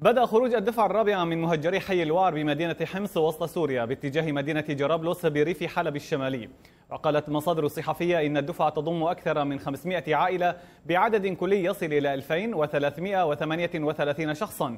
بدأ خروج الدفعة الرابعة من مهجري حي الوعر بمدينة حمص وسط سوريا باتجاه مدينة جرابلس بريف حلب الشمالي. وقالت مصادر صحفية إن الدفعة تضم أكثر من 500 عائلة بعدد كلي يصل إلى 2338 شخصا.